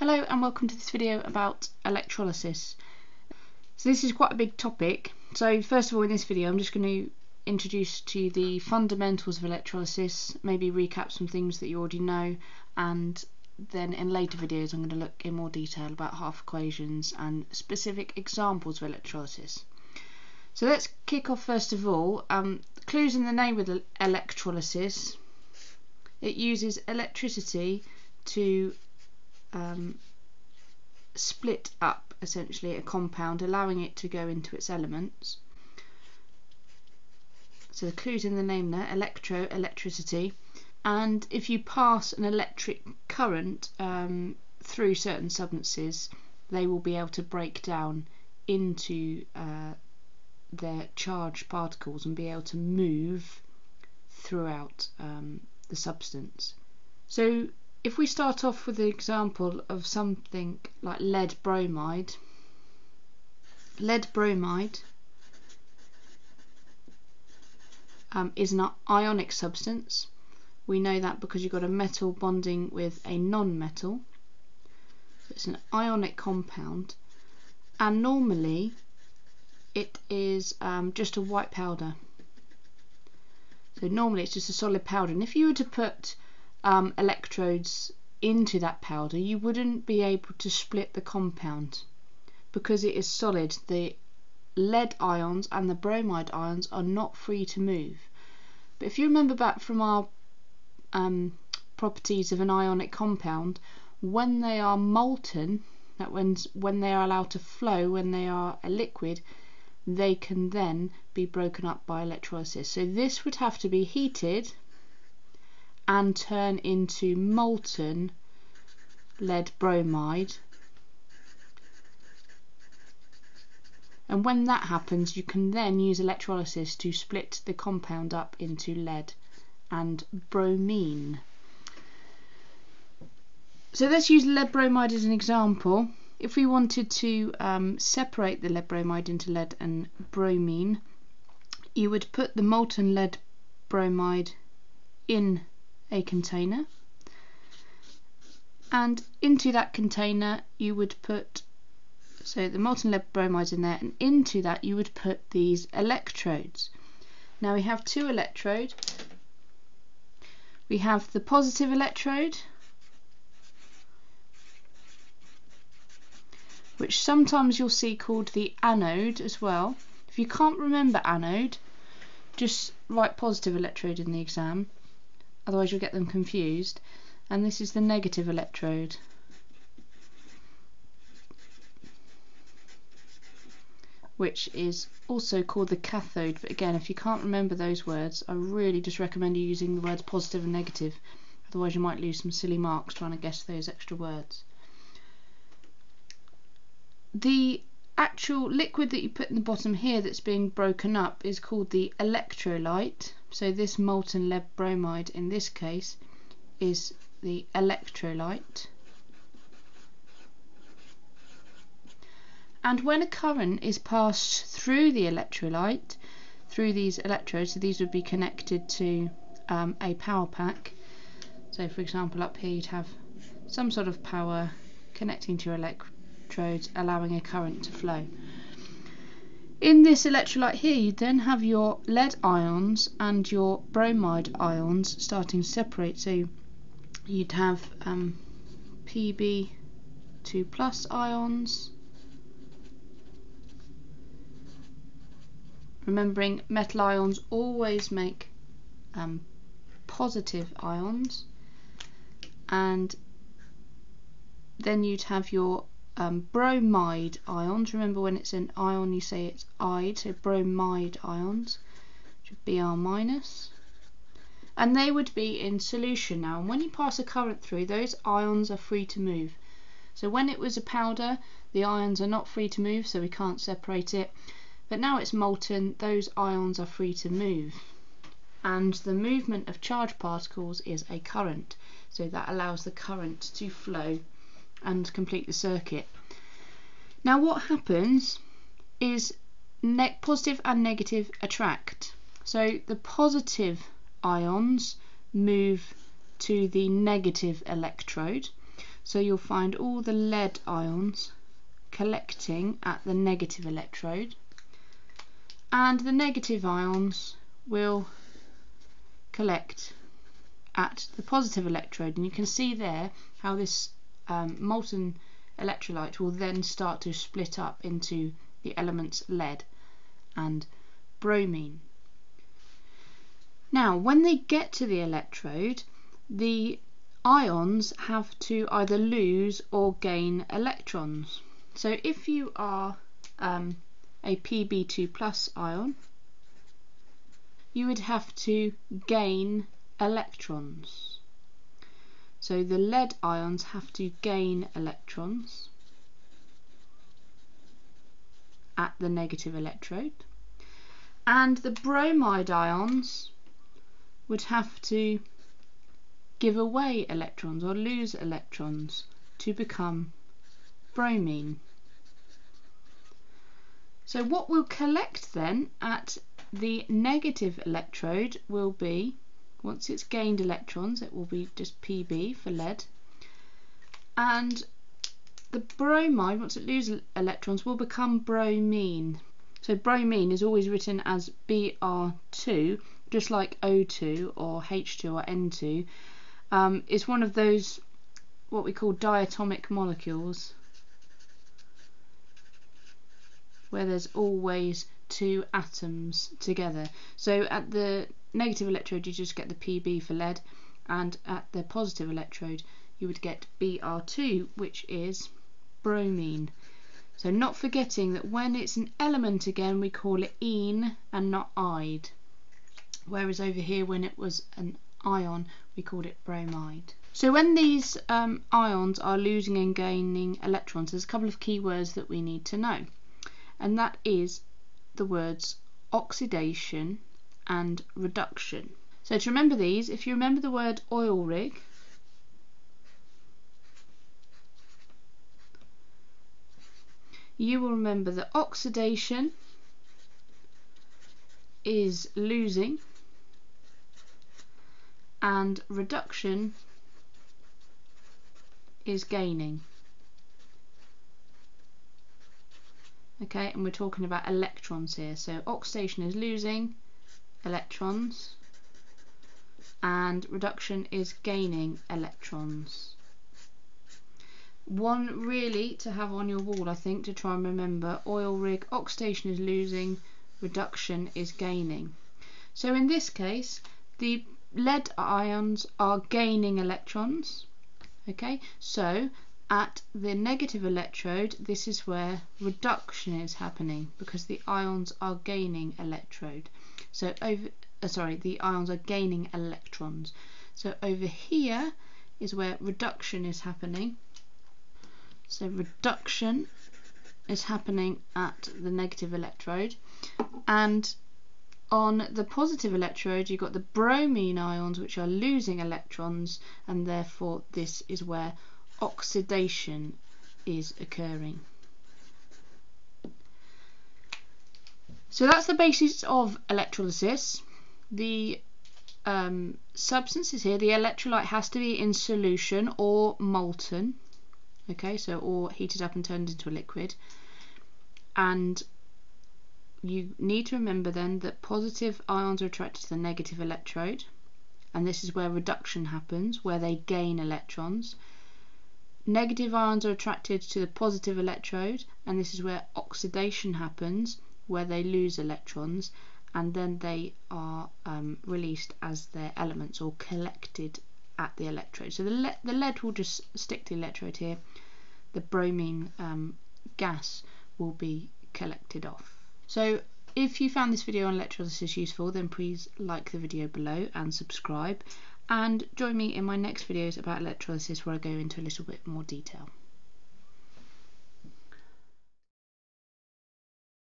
Hello and welcome to this video about electrolysis. So this is quite a big topic. So first of all in this video I'm just going to introduce to you the fundamentals of electrolysis, maybe recap some things that you already know and then in later videos I'm going to look in more detail about half equations and specific examples of electrolysis. So let's kick off first of all. Um, clues in the name of electrolysis. It uses electricity to um, split up essentially a compound, allowing it to go into its elements. So the clues in the name there, electro, electricity. And if you pass an electric current um, through certain substances, they will be able to break down into uh, their charged particles and be able to move throughout um, the substance. So if we start off with the example of something like lead bromide, lead bromide um, is an ionic substance. We know that because you've got a metal bonding with a non-metal. So it's an ionic compound and normally it is um, just a white powder. So normally it's just a solid powder and if you were to put um, electrodes into that powder you wouldn't be able to split the compound because it is solid. The lead ions and the bromide ions are not free to move. But if you remember back from our um, properties of an ionic compound when they are molten that when when they are allowed to flow when they are a liquid they can then be broken up by electrolysis. So this would have to be heated and turn into molten lead bromide and when that happens you can then use electrolysis to split the compound up into lead and bromine. So let's use lead bromide as an example. If we wanted to um, separate the lead bromide into lead and bromine, you would put the molten lead bromide in a container. And into that container you would put so the molten lead bromide in there and into that you would put these electrodes. Now we have two electrodes we have the positive electrode which sometimes you'll see called the anode as well. If you can't remember anode just write positive electrode in the exam otherwise you'll get them confused. And this is the negative electrode. Which is also called the cathode. But again if you can't remember those words I really just recommend you using the words positive and negative. Otherwise you might lose some silly marks trying to guess those extra words. The actual liquid that you put in the bottom here that's being broken up is called the electrolyte so this molten lead bromide in this case is the electrolyte. And when a current is passed through the electrolyte, through these electrodes, so these would be connected to um, a power pack. So for example up here you'd have some sort of power connecting to your electrodes allowing a current to flow. In this electrolyte here you then have your lead ions and your bromide ions starting to separate. So you'd have um, Pb2 plus ions. Remembering metal ions always make um, positive ions and then you'd have your um, bromide ions. Remember when it's an ion you say it's ide, so bromide ions, which would Br minus. And they would be in solution now. And when you pass a current through, those ions are free to move. So when it was a powder, the ions are not free to move, so we can't separate it. But now it's molten, those ions are free to move. And the movement of charged particles is a current. So that allows the current to flow and complete the circuit. Now what happens is positive and negative attract. So the positive ions move to the negative electrode. So you'll find all the lead ions collecting at the negative electrode and the negative ions will collect at the positive electrode and you can see there how this um, molten electrolyte will then start to split up into the elements lead and bromine. Now when they get to the electrode the ions have to either lose or gain electrons. So if you are um, a Pb2 plus ion you would have to gain electrons. So the lead ions have to gain electrons at the negative electrode and the bromide ions would have to give away electrons or lose electrons to become bromine. So what we'll collect then at the negative electrode will be, once it's gained electrons, it will be just Pb for lead, and the bromide, once it loses electrons, will become bromine. So bromine is always written as Br2, just like O2 or H2 or N2. Um, it's one of those what we call diatomic molecules where there's always two atoms together. So at the negative electrode you just get the Pb for lead and at the positive electrode you would get Br2 which is bromine. So not forgetting that when it's an element again we call it ene and not ide. Whereas over here when it was an ion we called it bromide. So when these um, ions are losing and gaining electrons there's a couple of key words that we need to know and that is the words oxidation and reduction. So to remember these, if you remember the word oil rig, you will remember that oxidation is losing and reduction is gaining. Okay and we're talking about electrons here. So oxidation is losing electrons and reduction is gaining electrons. One really to have on your wall I think to try and remember oil rig oxidation is losing reduction is gaining. So in this case the lead ions are gaining electrons okay? So at the negative electrode this is where reduction is happening because the ions are gaining electrode. So over uh, sorry the ions are gaining electrons. So over here is where reduction is happening. So reduction is happening at the negative electrode. And on the positive electrode you've got the bromine ions which are losing electrons and therefore this is where oxidation is occurring. So that's the basis of electrolysis. The um, substance is here. The electrolyte has to be in solution or molten. Okay, so or heated up and turned into a liquid. And you need to remember then that positive ions are attracted to the negative electrode. And this is where reduction happens, where they gain electrons. Negative ions are attracted to the positive electrode and this is where oxidation happens where they lose electrons and then they are um, released as their elements or collected at the electrode. So the, le the lead will just stick to the electrode here, the bromine um, gas will be collected off. So if you found this video on electrolysis useful then please like the video below and subscribe and join me in my next videos about electrolysis where I go into a little bit more detail.